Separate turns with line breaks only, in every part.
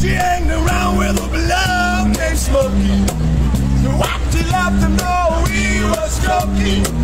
She hanged around with a love named Smokey. So I did love to know we was joking.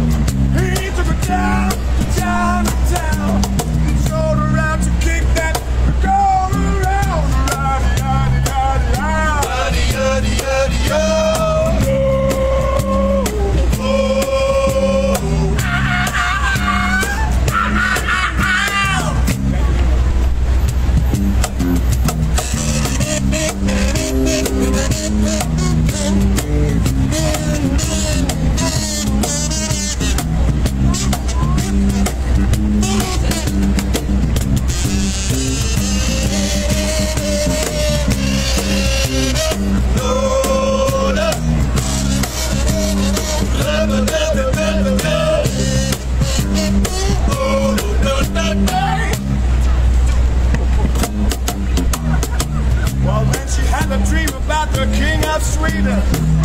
The King of Sweden.